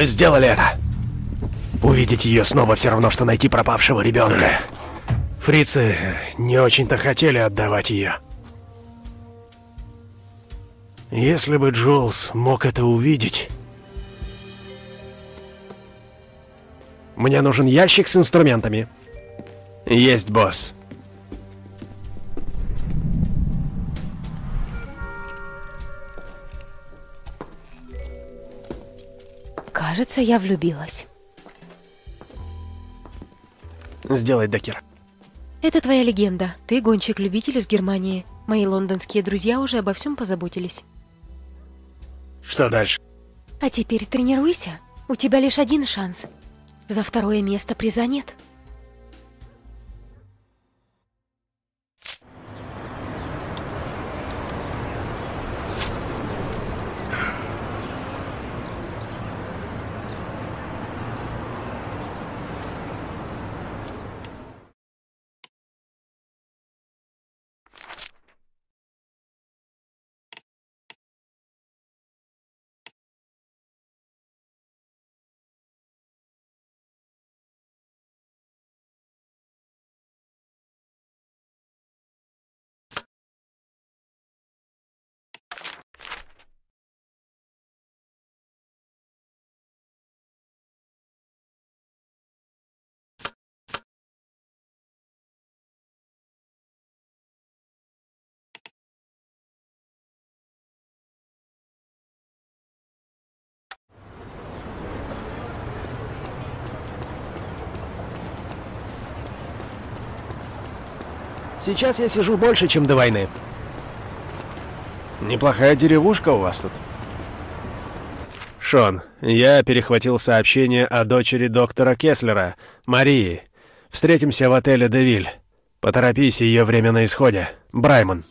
Вы сделали это. Увидеть ее снова все равно, что найти пропавшего ребенка. Фрицы не очень-то хотели отдавать ее. Если бы Джулс мог это увидеть... Мне нужен ящик с инструментами. Есть, босс. Кажется, я влюбилась. Сделай, Деккер. Это твоя легенда. Ты гонщик-любитель из Германии. Мои лондонские друзья уже обо всем позаботились. Что дальше? А теперь тренируйся. У тебя лишь один шанс. За второе место приза нет. Сейчас я сижу больше, чем до войны. Неплохая деревушка у вас тут. Шон, я перехватил сообщение о дочери доктора Кеслера, Марии. Встретимся в отеле «Девиль». Поторопись, ее время на исходе. Брайман.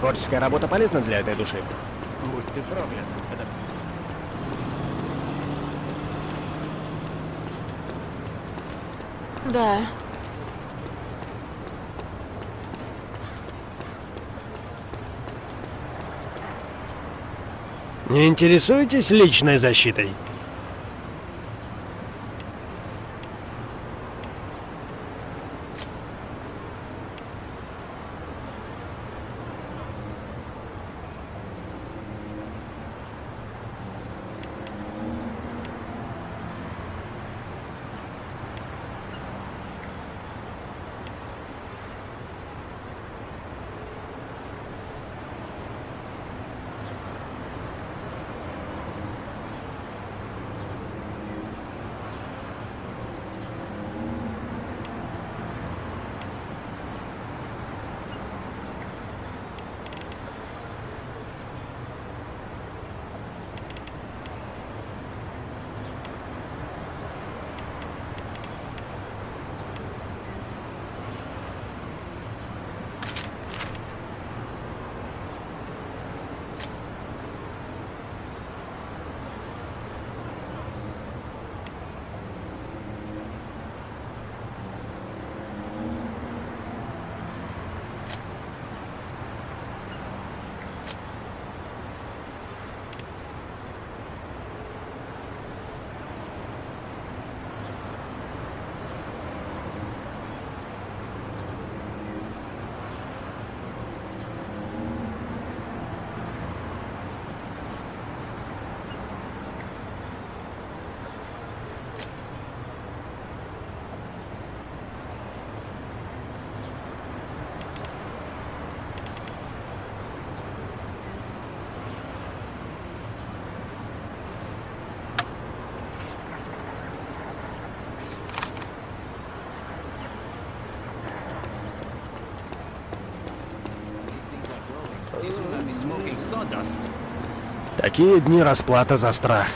Творческая работа полезна для этой души. Будь ты проклят. Это Да. Не интересуетесь личной защитой? Такие дни расплата за страх.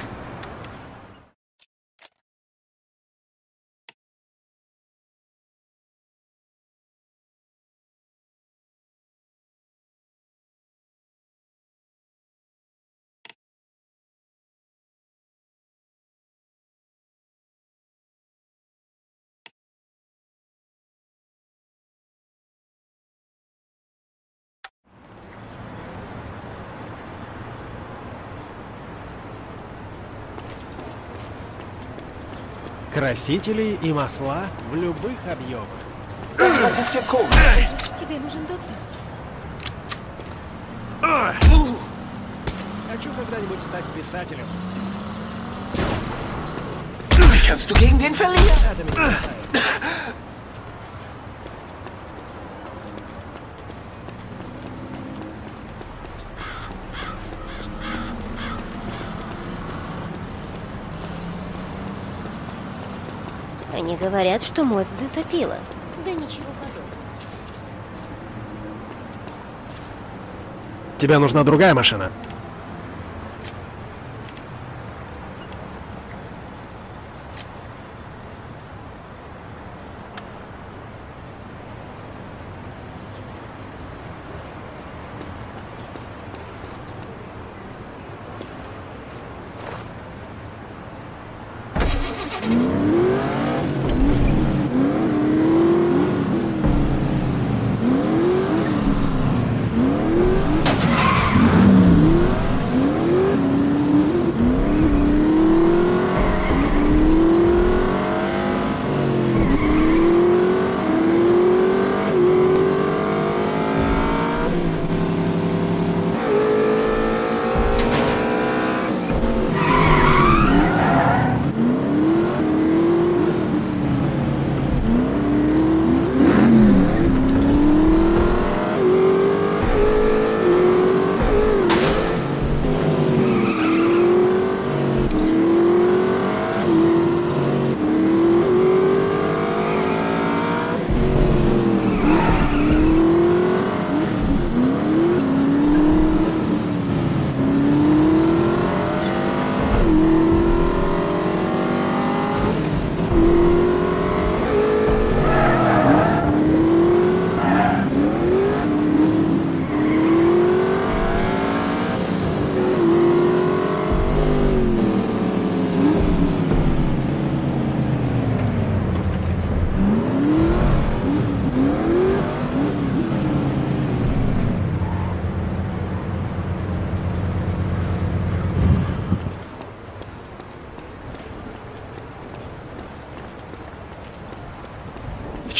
Красители и масла в любых объемах. Тебе нужен доктор. Хочу когда-нибудь стать писателем. Kannst du gegen den verlieren? Они говорят, что мост затопило. Да ничего подобного. Тебе нужна другая машина.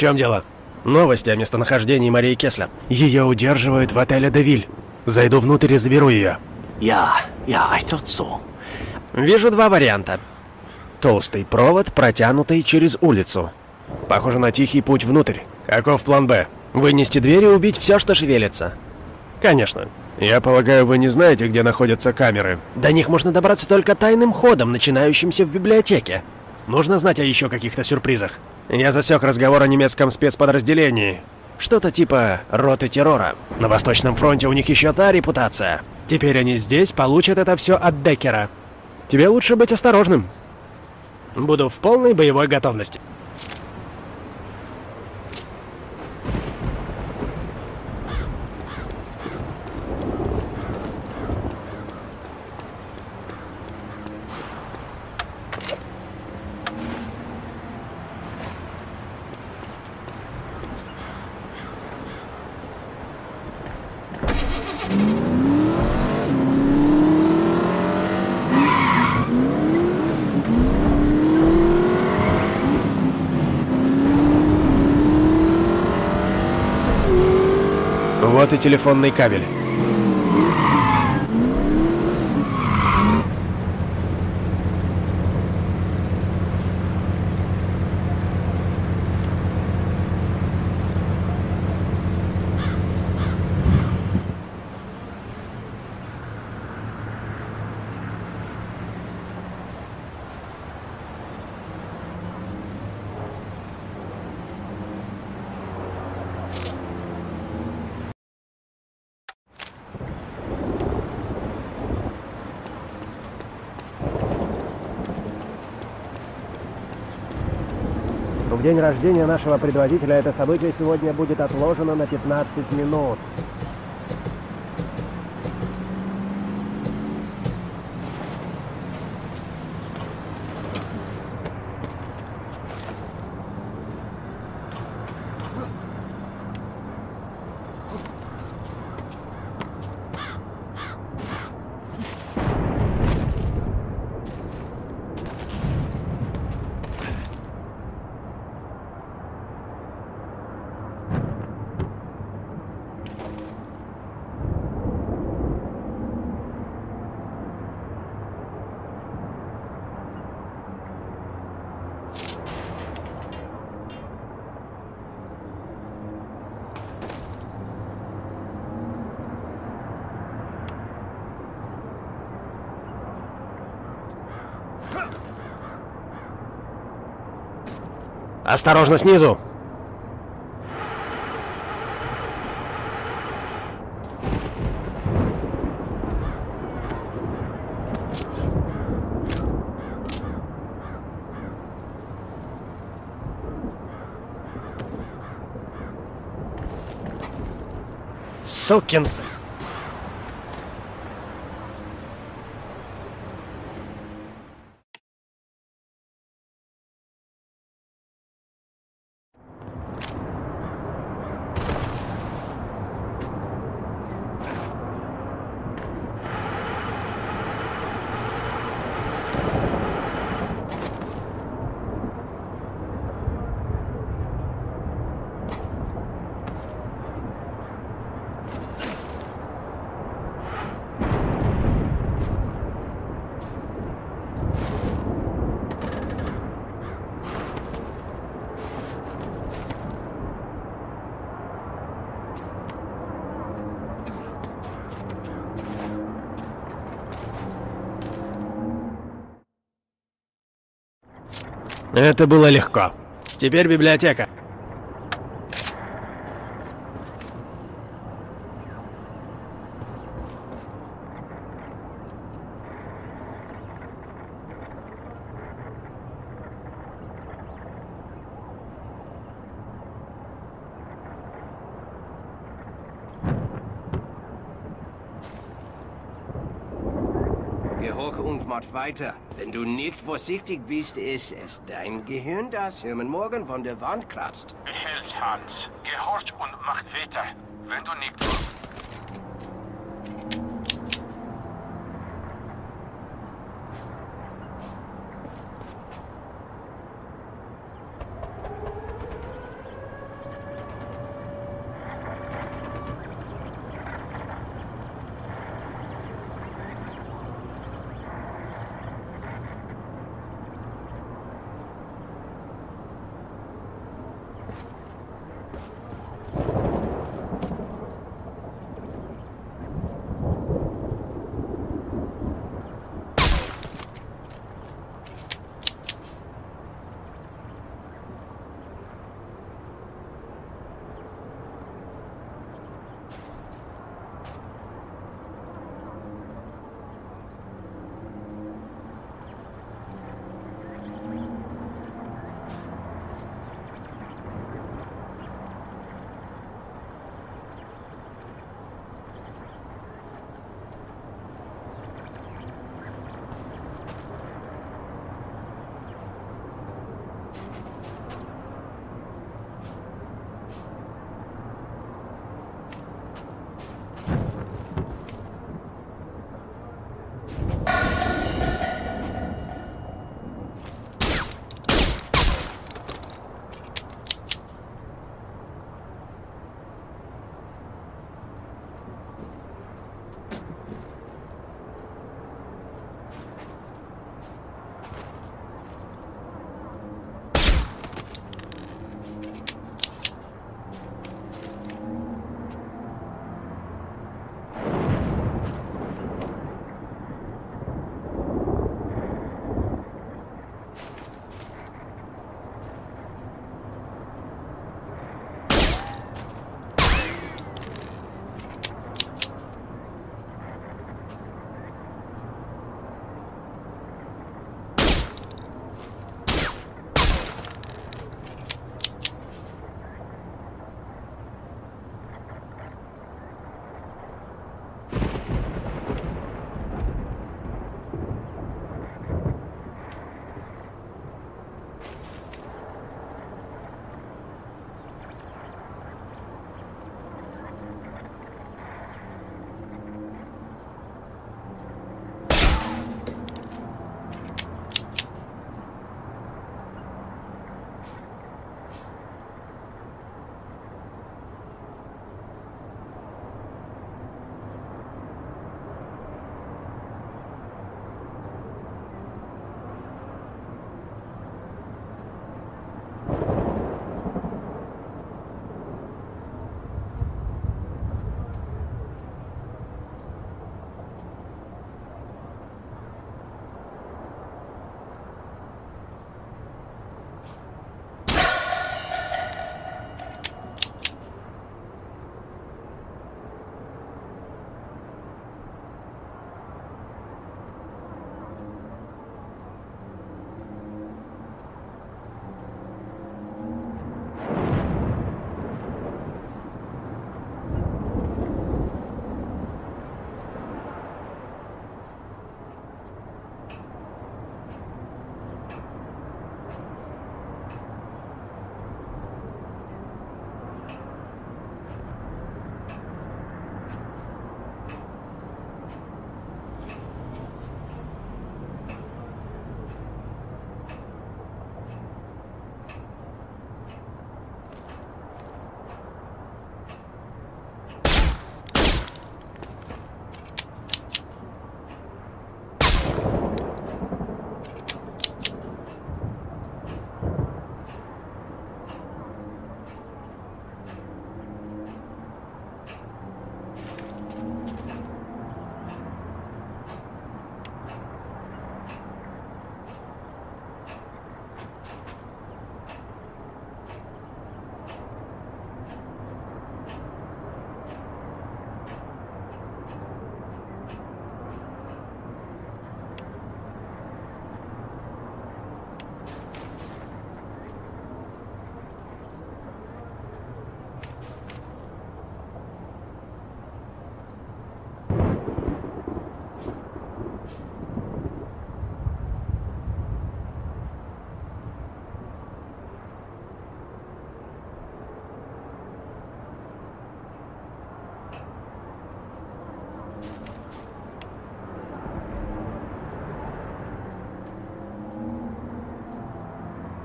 Чем дело? Новости о местонахождении Марии Кеслер. Ее удерживают в отеле «Девиль». Зайду внутрь и заберу ее. Ich dachte so. Вижу два варианта. Толстый провод, протянутый через улицу. Похоже на тихий путь внутрь. Каков план «Б»? Вынести дверь и убить все, что шевелится? Конечно. Я полагаю, вы не знаете, где находятся камеры. До них можно добраться только тайным ходом, начинающимся в библиотеке. Нужно знать о еще каких-то сюрпризах. Я засек разговор о немецком спецподразделении. Что-то типа роты террора. На Восточном фронте у них еще та репутация. Теперь они здесь получат это все от Деккера. Тебе лучше быть осторожным. Буду в полной боевой готовности. Телефонный кабель. День рождения нашего предводителя это событие сегодня будет отложено на 15 минут. Осторожно снизу! Сукин Это было легко. Теперь библиотека. Geh und mach weiter. Wenn du nicht vorsichtig bist, ist es dein Gehirn, das Hirn morgen von der Wand kratzt. Befehlt, Hans. Gehorcht und macht weiter. Wenn du nicht...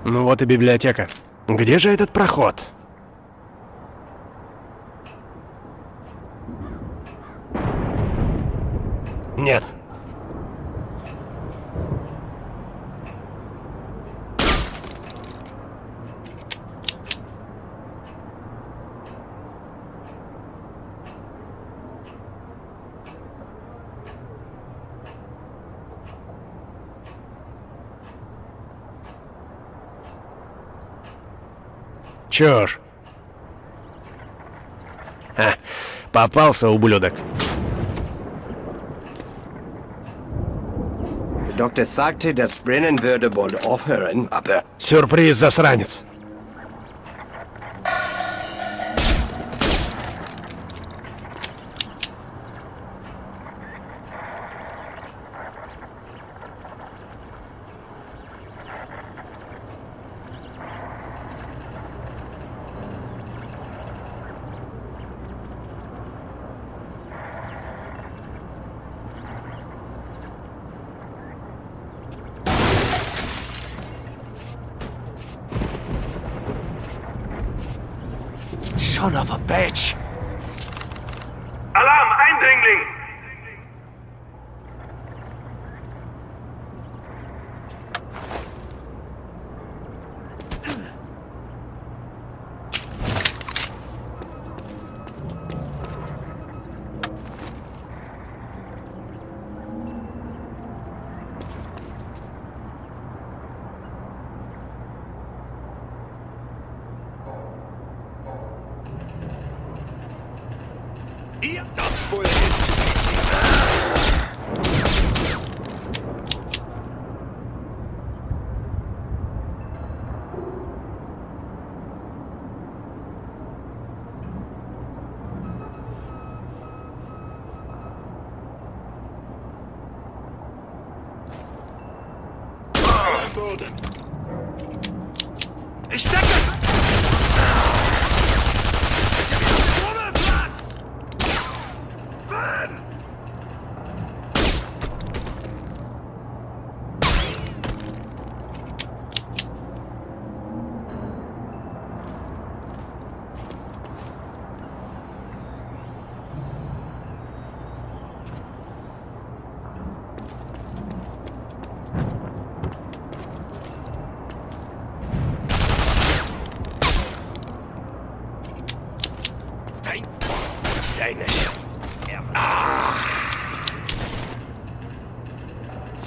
Ну вот и библиотека. Где же этот проход? Нет. Чушь. Ха, попался, ублюдок. Doktor sagte, das Brennen würde bald aufhören, aber Сюрприз, засранец.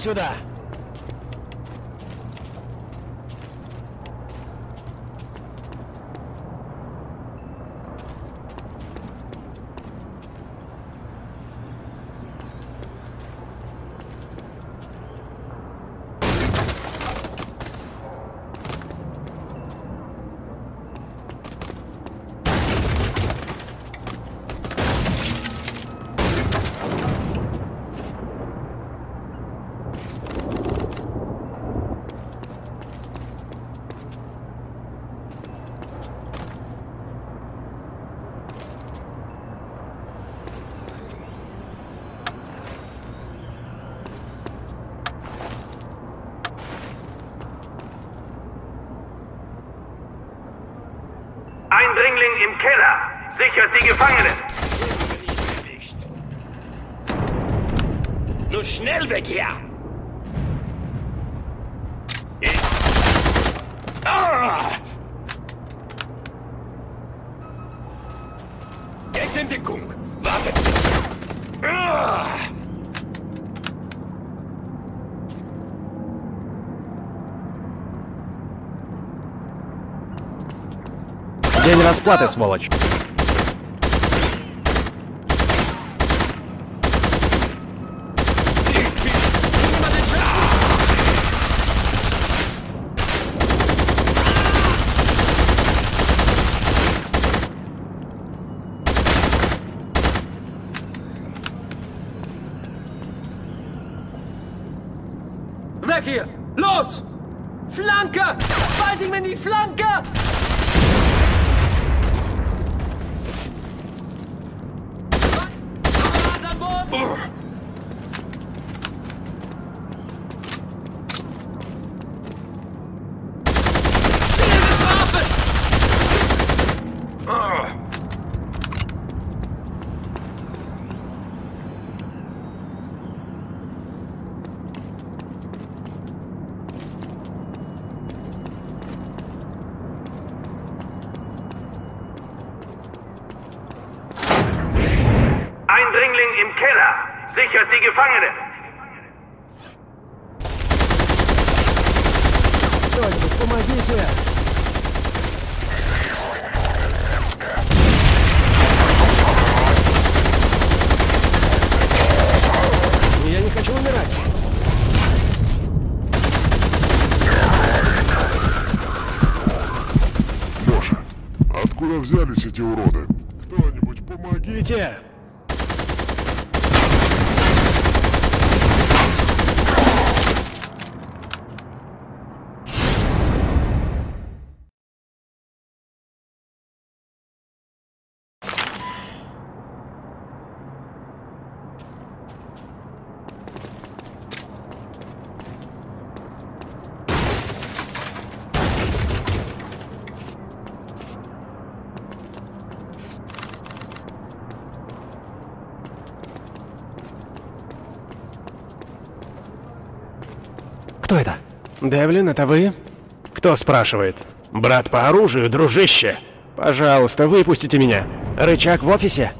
Сюда. Sichert die Gefangenen! nicht. Nur schnell weg hier! Ich... Ah! Geht in Deckung! Wartet! Ah! День расплаты, сволочь. Sichert die Gefangenen. Кто-нибудь, помогите! Я не хочу умирать. Лёша, откуда взялись эти уроды? Кто-нибудь помоги. Помогите! Кто это? Девлин, это вы? Кто спрашивает? Брат по оружию, дружище. Пожалуйста, выпустите меня. Рычаг в офисе?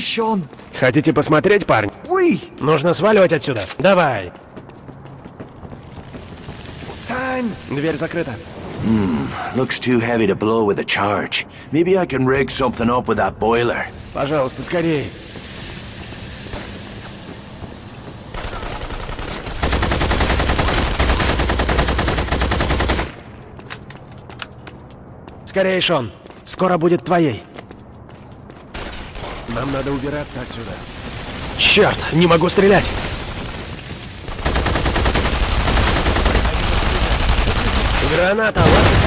Schon. Хотите посмотреть, парень? Oui, Нужно сваливать отсюда. Давай. time. Дверь закрыта. Looks too heavy to blow with a charge. Maybe I can rig something up with that boiler. Пожалуйста, скорей. Скорее, Шон. Скоро будет твоей. Нам надо убираться отсюда. Черт, не могу стрелять. Граната, вот.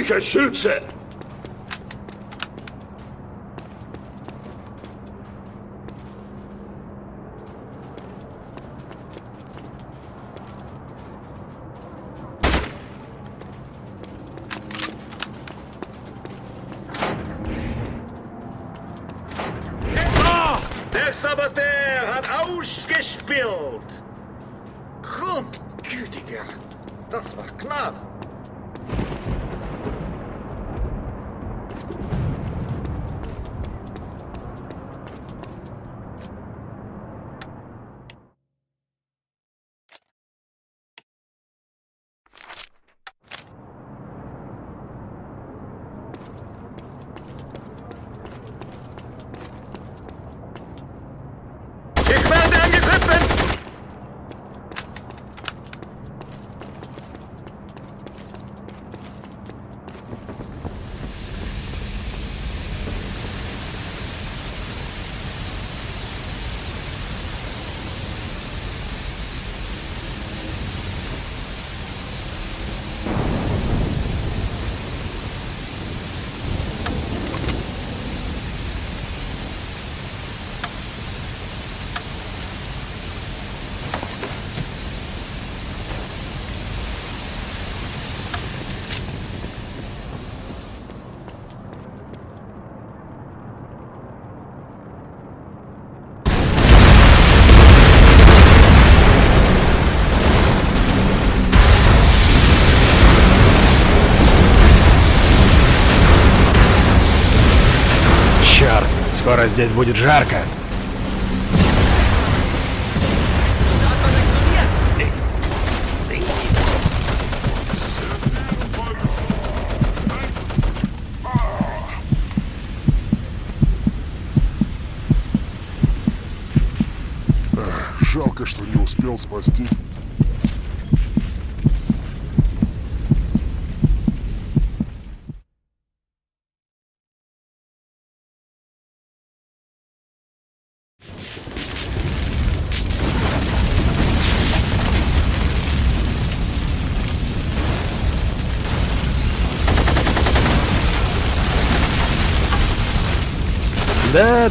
Eureka shoots it! Скоро здесь будет жарко. Жалко, что не успел спасти. Да,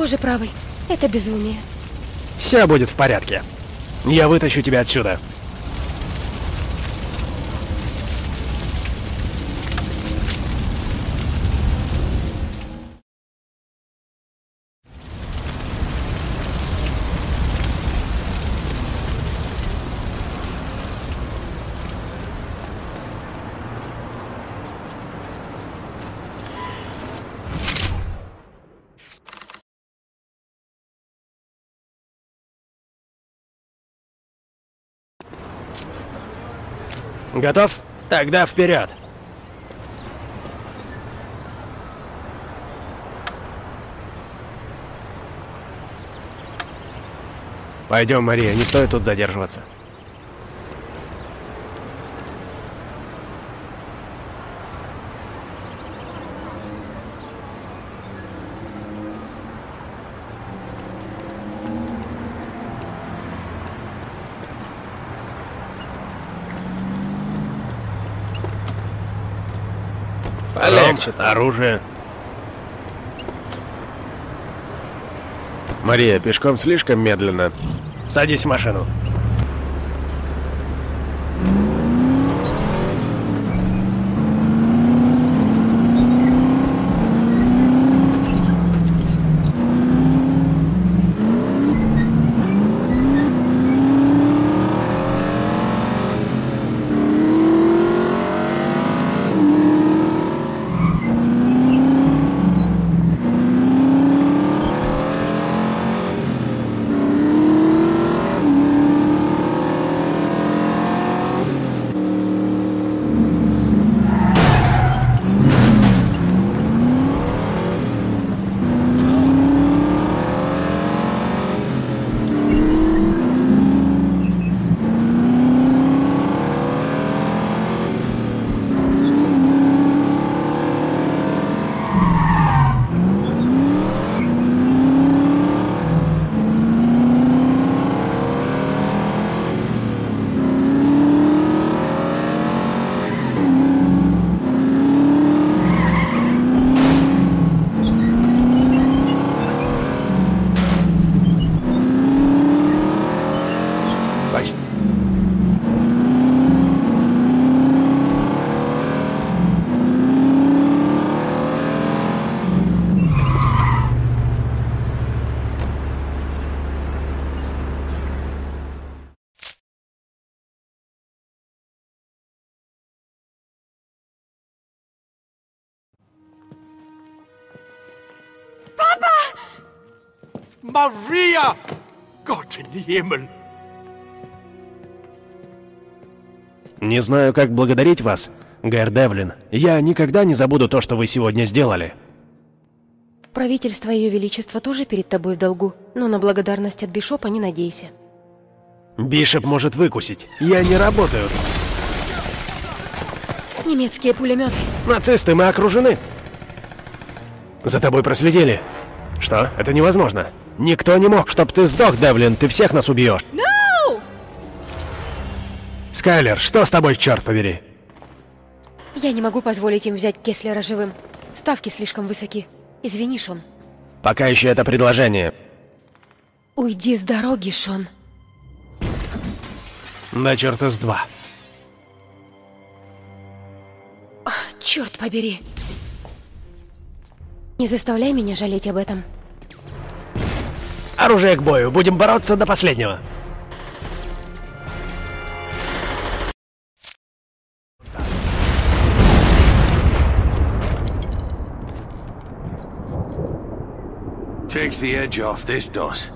Боже правый, это безумие. Все будет в порядке. Я вытащу тебя отсюда. Готов? Тогда вперед. Пойдем, Мария, не стоит тут задерживаться. Полегче оружие. Мария, пешком слишком медленно. Садись в машину. Maria! Gott in Himmel! Не знаю, как благодарить вас, Гэр Девлин. Я никогда не забуду то, что вы сегодня сделали. Правительство Ее Величества тоже перед тобой в долгу, но на благодарность от Бишопа не надейся. Бишоп может выкусить. Я не работаю. Немецкие пулеметы. Нацисты, мы окружены. За тобой проследили. Что? Это невозможно. Никто не мог, чтоб ты сдох, Девлин. Ты всех нас убьешь. No! Скайлер, что с тобой, черт побери? Я не могу позволить им взять Кеслера живым. Ставки слишком высоки. Извини, Шон. Пока еще это предложение. Уйди с дороги, Шон. На черта с два. Черт побери. Не заставляй меня жалеть об этом. Оружие к бою. Будем бороться до последнего. Takes the edge off, this does.